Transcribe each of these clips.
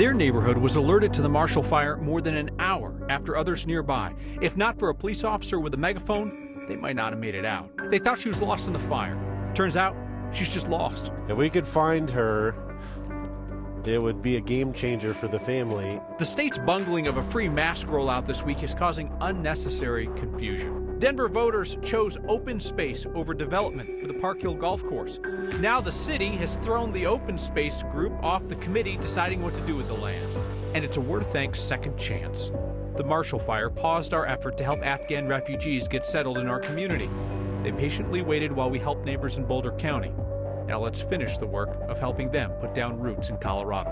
Their neighborhood was alerted to the Marshall Fire more than an hour after others nearby. If not for a police officer with a megaphone, they might not have made it out. They thought she was lost in the fire. Turns out, she's just lost. If we could find her, it would be a game changer for the family. The state's bungling of a free mask rollout this week is causing unnecessary confusion. Denver voters chose open space over development for the Park Hill Golf Course. Now the city has thrown the open space group off the committee deciding what to do with the land. And it's a word of thanks second chance. The Marshall Fire paused our effort to help Afghan refugees get settled in our community. They patiently waited while we helped neighbors in Boulder County. Now let's finish the work of helping them put down roots in Colorado,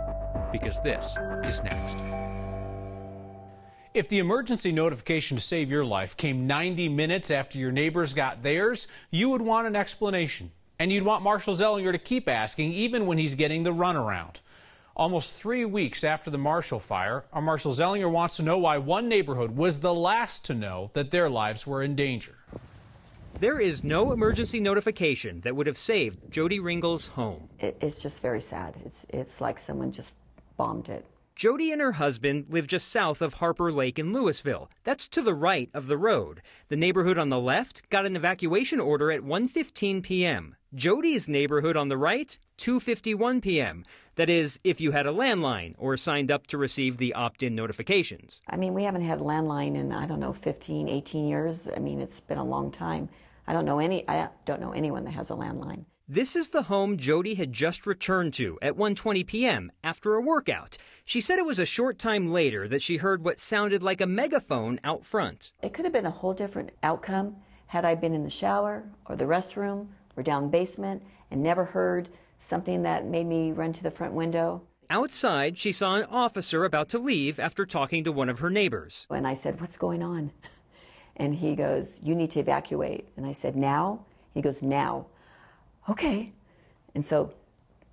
because this is next. If the emergency notification to save your life came 90 minutes after your neighbors got theirs, you would want an explanation. And you'd want Marshall Zellinger to keep asking, even when he's getting the runaround. Almost three weeks after the Marshall fire, our Marshall Zellinger wants to know why one neighborhood was the last to know that their lives were in danger. There is no emergency notification that would have saved Jody Ringle's home. It, it's just very sad. It's, it's like someone just bombed it. Jody and her husband live just south of Harper Lake in Louisville. That's to the right of the road. The neighborhood on the left got an evacuation order at 1:15 p.m. Jody's neighborhood on the right, 2:51 p.m. That is, if you had a landline or signed up to receive the opt-in notifications. I mean, we haven't had a landline in I don't know 15, 18 years. I mean, it's been a long time. I don't know any I don't know anyone that has a landline. This is the home Jody had just returned to at 1:20 p.m. after a workout. She said it was a short time later that she heard what sounded like a megaphone out front. It could have been a whole different outcome had I been in the shower or the restroom or down basement and never heard something that made me run to the front window. Outside, she saw an officer about to leave after talking to one of her neighbors. And I said, "What's going on?" And he goes, You need to evacuate. And I said, Now? He goes, Now. Okay. And so,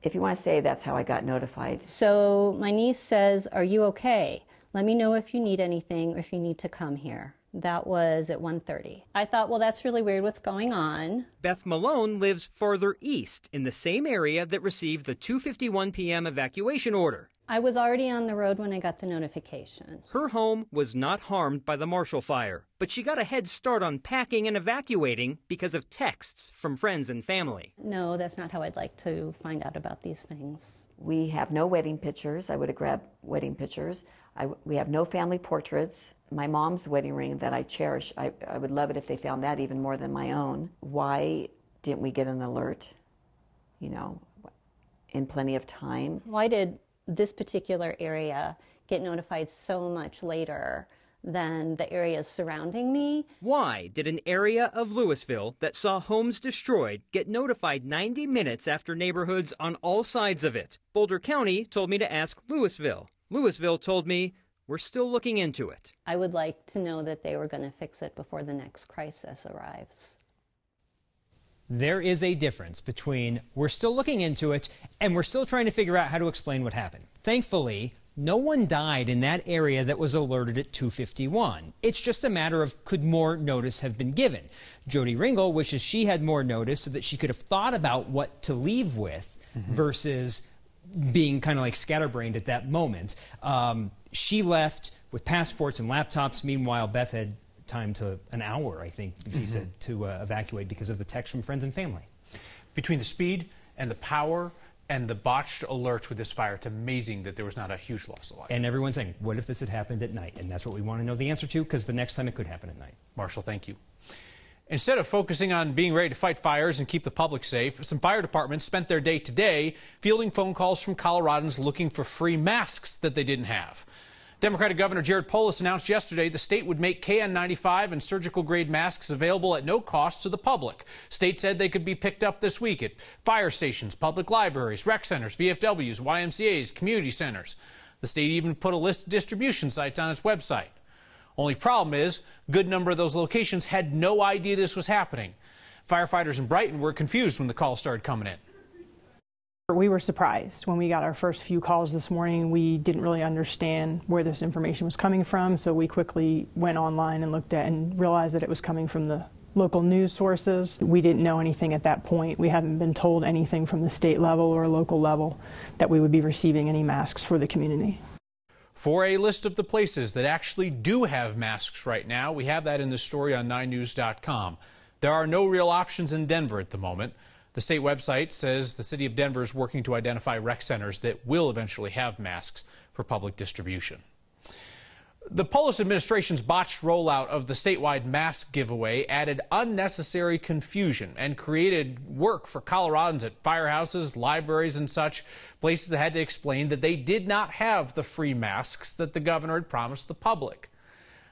if you want to say that's how I got notified. So, my niece says, Are you okay? Let me know if you need anything or if you need to come here. That was at 1:30. I thought, well, that's really weird. What's going on? Beth Malone lives farther east in the same area that received the 2:51 p.m. evacuation order. I was already on the road when I got the notification. Her home was not harmed by the Marshall fire, but she got a head start on packing and evacuating because of texts from friends and family. No, that's not how I'd like to find out about these things. We have no wedding pictures. I would have grabbed wedding pictures. I, we have no family portraits. My mom's wedding ring that I cherish, I, I would love it if they found that even more than my own. Why didn't we get an alert, you know, in plenty of time? Why did this particular area get notified so much later than the areas surrounding me. Why did an area of Louisville that saw homes destroyed get notified 90 minutes after neighborhoods on all sides of it? Boulder County told me to ask Louisville. Louisville told me we're still looking into it. I would like to know that they were going to fix it before the next crisis arrives. There is a difference between we're still looking into it and we're still trying to figure out how to explain what happened. Thankfully, no one died in that area that was alerted at 251. It's just a matter of could more notice have been given. Jody Ringel wishes she had more notice so that she could have thought about what to leave with mm -hmm. versus being kind of like scatterbrained at that moment. Um, she left with passports and laptops. Meanwhile, Beth had time to an hour, I think she mm -hmm. said, to uh, evacuate because of the text from friends and family. Between the speed and the power and the botched alerts with this fire, it's amazing that there was not a huge loss of life. And everyone's saying, what if this had happened at night? And that's what we want to know the answer to because the next time it could happen at night. Marshall, thank you. Instead of focusing on being ready to fight fires and keep the public safe, some fire departments spent their day today fielding phone calls from Coloradans looking for free masks that they didn't have. Democratic Governor Jared Polis announced yesterday the state would make KN95 and surgical grade masks available at no cost to the public. State said they could be picked up this week at fire stations, public libraries, rec centers, VFWs, YMCAs, community centers. The state even put a list of distribution sites on its website. Only problem is, good number of those locations had no idea this was happening. Firefighters in Brighton were confused when the call started coming in. We were surprised when we got our first few calls this morning. We didn't really understand where this information was coming from, so we quickly went online and looked at and realized that it was coming from the local news sources. We didn't know anything at that point. We hadn't been told anything from the state level or local level that we would be receiving any masks for the community. For a list of the places that actually do have masks right now, we have that in the story on 9news.com. There are no real options in Denver at the moment. The state website says the city of Denver is working to identify rec centers that will eventually have masks for public distribution. The Polis administration's botched rollout of the statewide mask giveaway added unnecessary confusion and created work for Coloradans at firehouses, libraries, and such. Places that had to explain that they did not have the free masks that the governor had promised the public.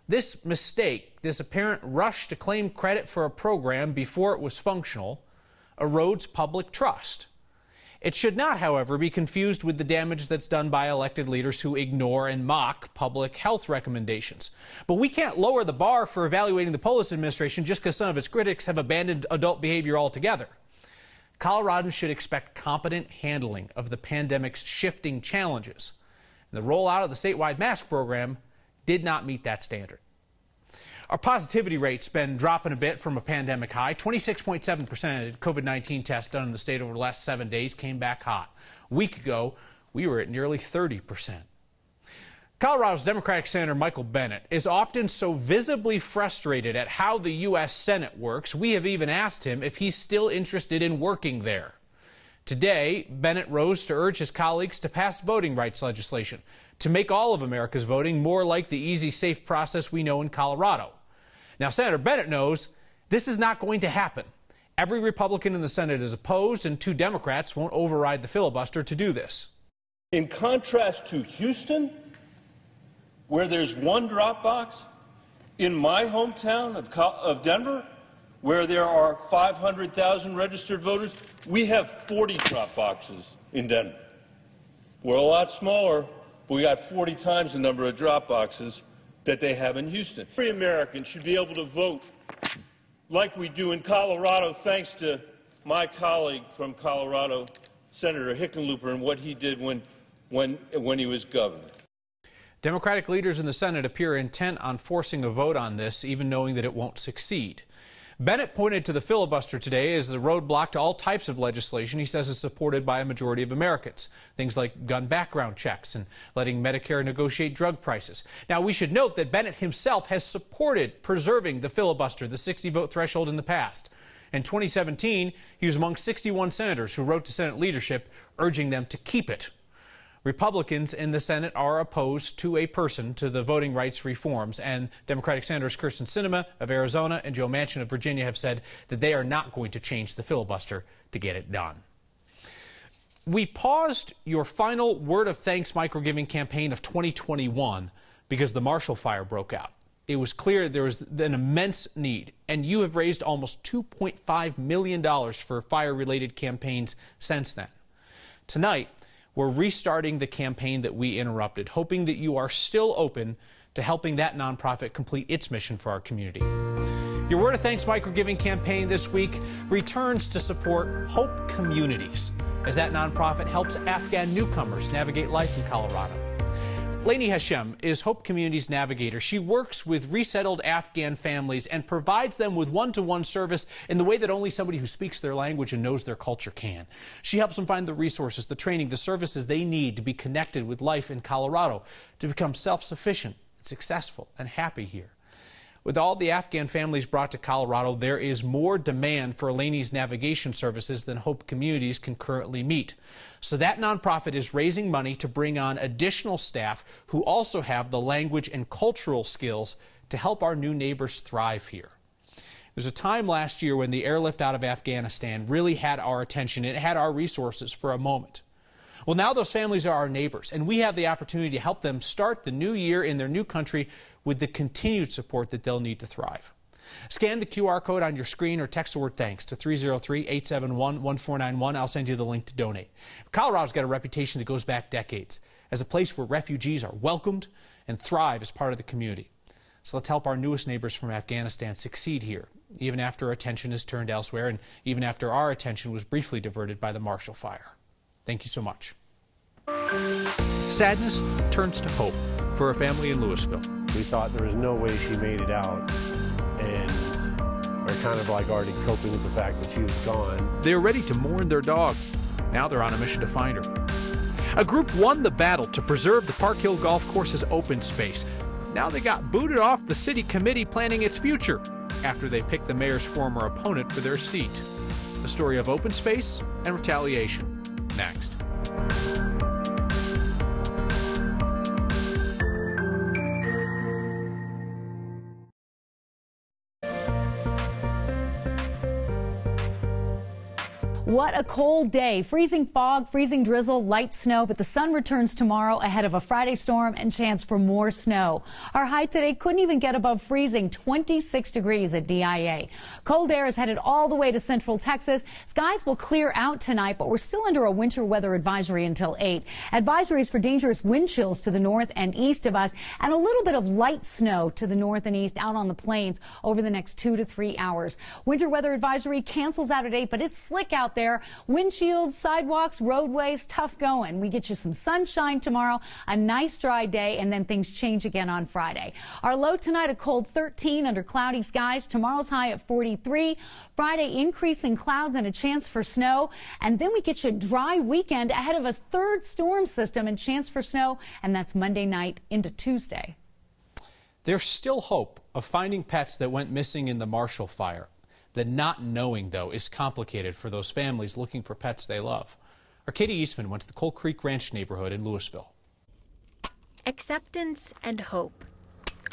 This mistake, this apparent rush to claim credit for a program before it was functional, erodes public trust. It should not, however, be confused with the damage that's done by elected leaders who ignore and mock public health recommendations. But we can't lower the bar for evaluating the Polis administration just because some of its critics have abandoned adult behavior altogether. Coloradans should expect competent handling of the pandemic's shifting challenges. And the rollout of the statewide mask program did not meet that standard. Our positivity rate's been dropping a bit from a pandemic high. 26.7% of COVID 19 tests done in the state over the last seven days came back hot. A week ago, we were at nearly 30%. Colorado's Democratic Senator Michael Bennet is often so visibly frustrated at how the U.S. Senate works, we have even asked him if he's still interested in working there. Today, Bennet rose to urge his colleagues to pass voting rights legislation to make all of America's voting more like the easy, safe process we know in Colorado. Now, Senator Bennet knows this is not going to happen. Every Republican in the Senate is opposed, and two Democrats won't override the filibuster to do this. In contrast to Houston, where there's one drop box, in my hometown of, of Denver, where there are 500,000 registered voters, we have 40 drop boxes in Denver. We're a lot smaller, but we got 40 times the number of drop boxes that they have in Houston. Every American should be able to vote like we do in Colorado, thanks to my colleague from Colorado, Senator Hickenlooper, and what he did when, when, when he was governor. Democratic leaders in the Senate appear intent on forcing a vote on this, even knowing that it won't succeed. Bennet pointed to the filibuster today as the roadblock to all types of legislation he says is supported by a majority of Americans. Things like gun background checks and letting Medicare negotiate drug prices. Now, we should note that Bennet himself has supported preserving the filibuster, the 60 vote threshold in the past. In 2017, he was among 61 senators who wrote to Senate leadership urging them to keep it. Republicans in the Senate are opposed to a person to the voting rights reforms, and Democratic Senators Kyrsten Sinema of Arizona and Joe Manchin of Virginia have said that they are not going to change the filibuster to get it done. We paused your final Word of Thanks microgiving campaign of 2021 because the Marshall Fire broke out. It was clear there was an immense need, and you have raised almost $2.5 million for fire related campaigns since then. Tonight, we're restarting the campaign that we interrupted, hoping that you are still open to helping that nonprofit complete its mission for our community. Your Word of Thanks microgiving campaign this week returns to support Hope Communities as that nonprofit helps Afghan newcomers navigate life in Colorado. Lainey Hashem is Hope Communities' navigator. She works with resettled Afghan families and provides them with one to one service in the way that only somebody who speaks their language and knows their culture can. She helps them find the resources, the training, the services they need to be connected with life in Colorado, to become self sufficient, successful, and happy here. With all the Afghan families brought to Colorado, there is more demand for Lainey's navigation services than Hope Communities can currently meet. So that nonprofit is raising money to bring on additional staff who also have the language and cultural skills to help our new neighbors thrive here. There's a time last year when the airlift out of Afghanistan really had our attention. It had our resources for a moment. Well, now those families are our neighbors, and we have the opportunity to help them start the new year in their new country with the continued support that they'll need to thrive. Scan the QR code on your screen or text the word thanks to 303 871 1491. I'll send you the link to donate. Colorado's got a reputation that goes back decades as a place where refugees are welcomed and thrive as part of the community. So let's help our newest neighbors from Afghanistan succeed here, even after attention is turned elsewhere and even after our attention was briefly diverted by the Marshall Fire. Thank you so much. Sadness turns to hope for a family in Louisville. We thought there was no way she made it out, and we're kind of like already coping with the fact that she was gone. They're ready to mourn their dog. Now they're on a mission to find her. A group won the battle to preserve the Park Hill Golf Course's open space. Now they got booted off the city committee planning its future after they picked the mayor's former opponent for their seat. The story of open space and retaliation. Next. What a cold day. Freezing fog, freezing drizzle, light snow, but the sun returns tomorrow ahead of a Friday storm and chance for more snow. Our high today couldn't even get above freezing, 26 degrees at DIA. Cold air is headed all the way to central Texas. Skies will clear out tonight, but we're still under a winter weather advisory until 8. Advisories for dangerous wind chills to the north and east of us, and a little bit of light snow to the north and east out on the plains over the next two to three hours. Winter weather advisory cancels out at 8, but it's slick out there. Windshields, sidewalks, roadways, tough going. We get you some sunshine tomorrow, a nice dry day, and then things change again on Friday. Our low tonight, a cold 13 under cloudy skies. Tomorrow's high at 43. Friday, increasing clouds and a chance for snow. And then we get you a dry weekend ahead of a third storm system and chance for snow. And that's Monday night into Tuesday. There's still hope of finding pets that went missing in the Marshall Fire. The not knowing, though, is complicated for those families looking for pets they love. Our Katie Eastman went to the Coal Creek Ranch neighborhood in Louisville. Acceptance and hope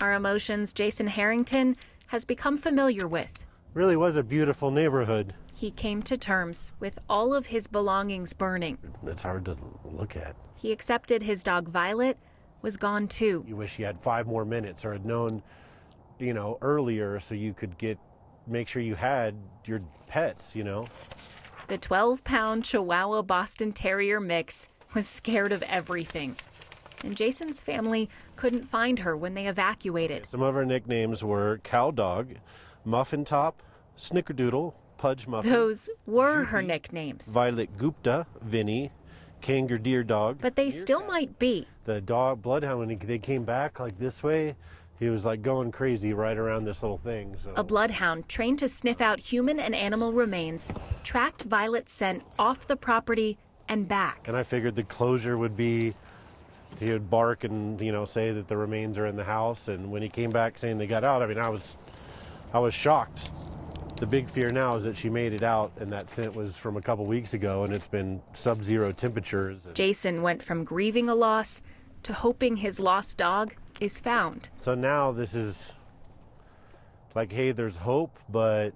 are emotions Jason Harrington has become familiar with. Really was a beautiful neighborhood. He came to terms with all of his belongings burning. It's hard to look at. He accepted his dog Violet was gone too. You wish you had five more minutes or had known, you know, earlier so you could get make sure you had your pets, you know. The 12 pound Chihuahua Boston Terrier mix was scared of everything. And Jason's family couldn't find her when they evacuated. Some of her nicknames were Cow Dog, Muffin Top, Snickerdoodle, Pudge Muffin. Those were her nicknames. Violet Gupta, Vinny, Kangar Deer Dog. But they still might be. The dog, Bloodhound, when they came back like this way, he was like going crazy right around this little thing. So. A bloodhound trained to sniff out human and animal remains tracked Violet's scent off the property and back. And I figured the closure would be he would bark and you know say that the remains are in the house. And when he came back saying they got out, I mean I was I was shocked. The big fear now is that she made it out, and that scent was from a couple weeks ago, and it's been sub-zero temperatures. Jason went from grieving a loss to hoping his lost dog is found. So now this is like, hey, there's hope, but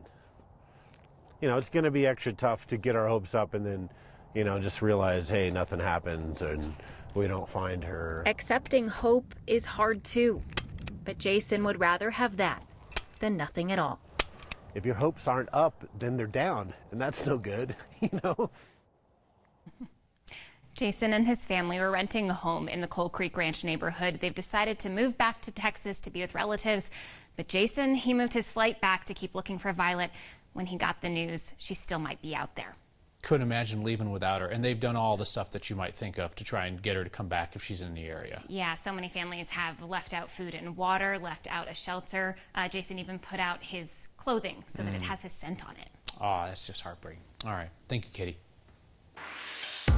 you know, it's going to be extra tough to get our hopes up and then, you know, just realize, hey, nothing happens and we don't find her. Accepting hope is hard too, but Jason would rather have that than nothing at all. If your hopes aren't up, then they're down, and that's no good, you know? Jason and his family were renting a home in the Coal Creek Ranch neighborhood. They've decided to move back to Texas to be with relatives. But Jason, he moved his flight back to keep looking for Violet. When he got the news, she still might be out there. Couldn't imagine leaving without her. And they've done all the stuff that you might think of to try and get her to come back if she's in the area. Yeah, so many families have left out food and water, left out a shelter. Uh, Jason even put out his clothing so mm. that it mm. has his scent on it. Oh, that's just heartbreaking. All right. Thank you, Katie.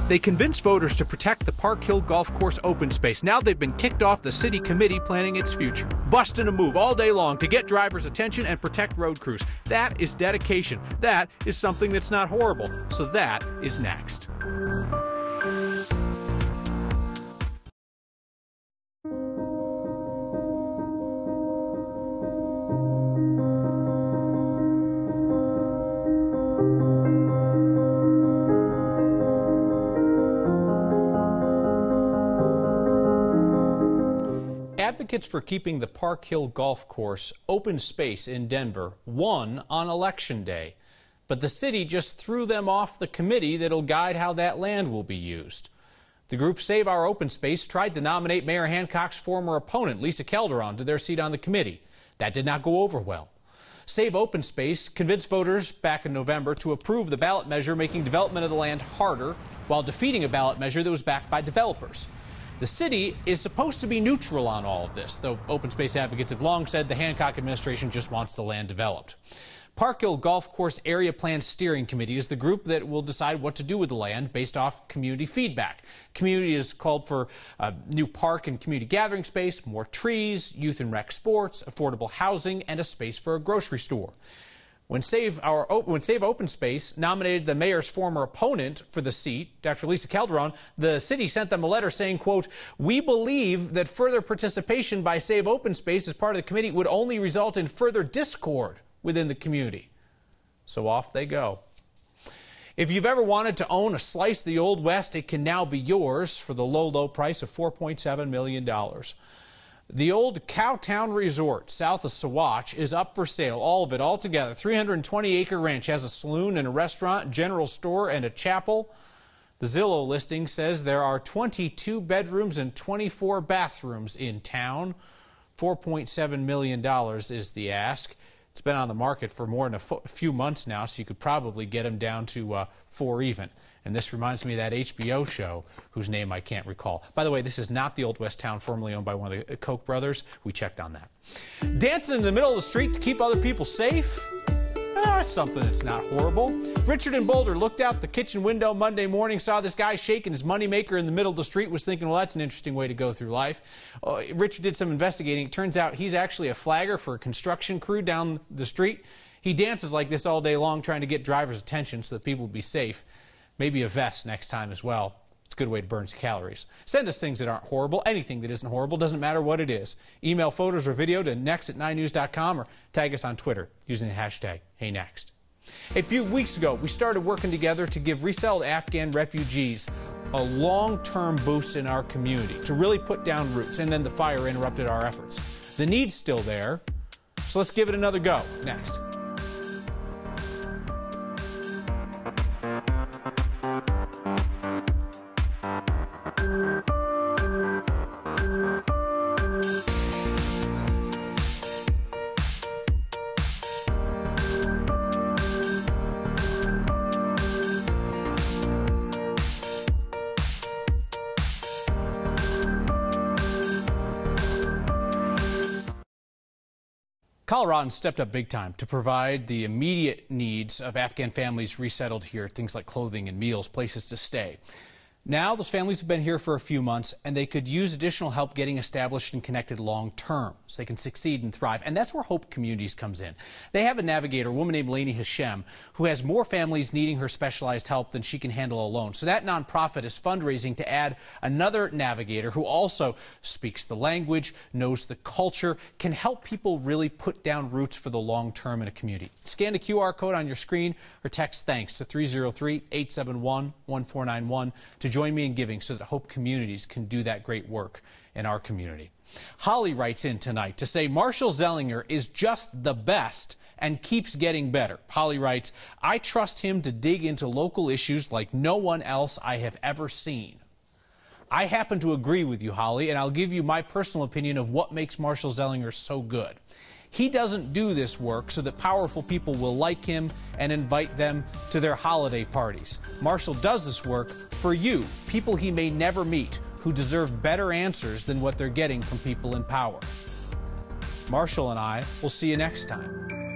They convinced voters to protect the Park Hill Golf Course open space. Now they've been kicked off the city committee planning its future. Busting a move all day long to get drivers' attention and protect road crews. That is dedication. That is something that's not horrible. So that is next. Advocates for keeping the Park Hill Golf Course open space in Denver won on Election Day. But the city just threw them off the committee that'll guide how that land will be used. The group Save Our Open Space tried to nominate Mayor Hancock's former opponent, Lisa Calderon, to their seat on the committee. That did not go over well. Save Open Space convinced voters back in November to approve the ballot measure making development of the land harder while defeating a ballot measure that was backed by developers. The city is supposed to be neutral on all of this, though open space advocates have long said the Hancock administration just wants the land developed. Park Hill Golf Course Area Plan Steering Committee is the group that will decide what to do with the land based off community feedback. Community has called for a new park and community gathering space, more trees, youth and rec sports, affordable housing, and a space for a grocery store. When Save, Our, when Save Open Space nominated the mayor's former opponent for the seat, Dr. Lisa Calderon, the city sent them a letter saying, quote, we believe that further participation by Save Open Space as part of the committee would only result in further discord within the community. So off they go. If you've ever wanted to own a slice of the Old West, it can now be yours for the low, low price of $4.7 million. The old Cowtown Resort south of Saguache is up for sale, all of it, all together. 320 acre ranch has a saloon and a restaurant, general store, and a chapel. The Zillow listing says there are 22 bedrooms and 24 bathrooms in town. $4.7 million is the ask. It's been on the market for more than a few months now, so you could probably get them down to uh, four even. And this reminds me of that HBO show whose name I can't recall. By the way, this is not the Old West town formerly owned by one of the Koch brothers. We checked on that. Dancing in the middle of the street to keep other people safe? Oh, something that's not horrible. Richard in Boulder looked out the kitchen window Monday morning, saw this guy shaking his moneymaker in the middle of the street, was thinking, well, that's an interesting way to go through life. Uh, Richard did some investigating. It turns out he's actually a flagger for a construction crew down the street. He dances like this all day long, trying to get drivers' attention so that people will be safe. Maybe a vest next time as well. It's a good way to burn some calories. Send us things that aren't horrible. Anything that isn't horrible, doesn't matter what it is. Email photos or video to next at 9news.com or tag us on Twitter using the hashtag HeyNext. A few weeks ago, we started working together to give resettled Afghan refugees a long-term boost in our community to really put down roots, and then the fire interrupted our efforts. The need's still there, so let's give it another go. Next. Colorado stepped up big time to provide the immediate needs of Afghan families resettled here, things like clothing and meals, places to stay. Now, those families have been here for a few months and they could use additional help getting established and connected long term so they can succeed and thrive. And that's where Hope Communities comes in. They have a navigator, a woman named Lainey Hashem, who has more families needing her specialized help than she can handle alone. So that nonprofit is fundraising to add another navigator who also speaks the language, knows the culture, can help people really put down roots for the long term in a community. Scan the QR code on your screen or text thanks to 303 871 1491 to join me in giving so that Hope Communities can do that great work in our community. Holly writes in tonight to say Marshall Zellinger is just the best and keeps getting better. Holly writes, I trust him to dig into local issues like no one else I have ever seen. I happen to agree with you, Holly, and I'll give you my personal opinion of what makes Marshall Zellinger so good. He doesn't do this work so that powerful people will like him and invite them to their holiday parties. Marshall does this work for you, people he may never meet, who deserve better answers than what they're getting from people in power. Marshall and I will see you next time.